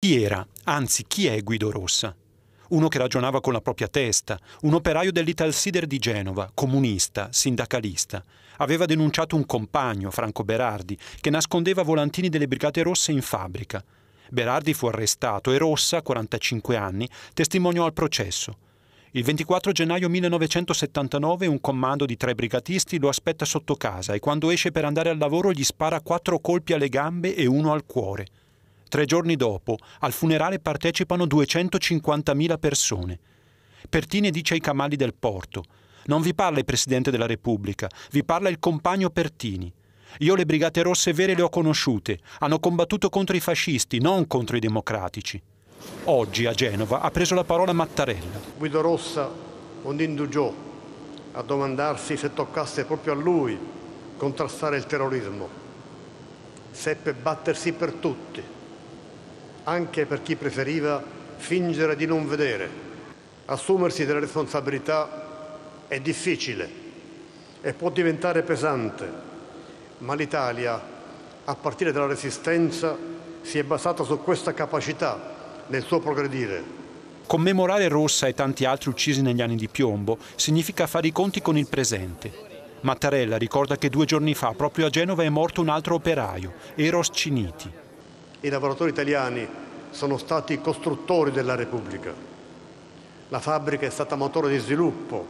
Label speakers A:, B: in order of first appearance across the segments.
A: Chi era, anzi chi è Guido Rossa? Uno che ragionava con la propria testa, un operaio dell'Italsider di Genova, comunista, sindacalista. Aveva denunciato un compagno, Franco Berardi, che nascondeva volantini delle Brigate Rosse in fabbrica. Berardi fu arrestato e Rossa, 45 anni, testimoniò al processo. Il 24 gennaio 1979 un comando di tre brigatisti lo aspetta sotto casa e quando esce per andare al lavoro gli spara quattro colpi alle gambe e uno al cuore. Tre giorni dopo, al funerale partecipano 250.000 persone. Pertini dice ai camalli del porto: Non vi parla il Presidente della Repubblica, vi parla il compagno Pertini. Io le Brigate Rosse vere le ho conosciute, hanno combattuto contro i fascisti, non contro i democratici. Oggi a Genova ha preso la parola Mattarella.
B: Guido Rossa non indugiò a domandarsi se toccasse proprio a lui contrastare il terrorismo. Seppe battersi per tutti, anche per chi preferiva fingere di non vedere. Assumersi delle responsabilità è difficile e può diventare pesante, ma l'Italia, a partire dalla Resistenza, si è basata su questa capacità nel suo progredire.
A: Commemorare Rossa e tanti altri uccisi negli anni di piombo significa fare i conti con il presente. Mattarella ricorda che due giorni fa, proprio a Genova, è morto un altro operaio, Eros Ciniti.
B: I lavoratori italiani sono stati costruttori della Repubblica. La fabbrica è stata motore di sviluppo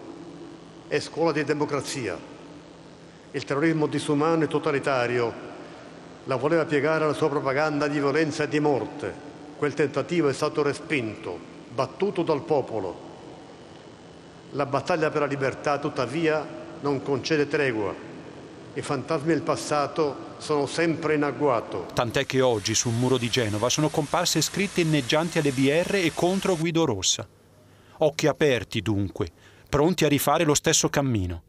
B: e scuola di democrazia. Il terrorismo disumano e totalitario la voleva piegare alla sua propaganda di violenza e di morte Quel tentativo è stato respinto, battuto dal popolo. La battaglia per la libertà, tuttavia, non concede tregua. I fantasmi del passato sono sempre in agguato.
A: Tant'è che oggi sul muro di Genova sono comparse scritte inneggianti alle BR e contro Guido Rossa. Occhi aperti dunque, pronti a rifare lo stesso cammino.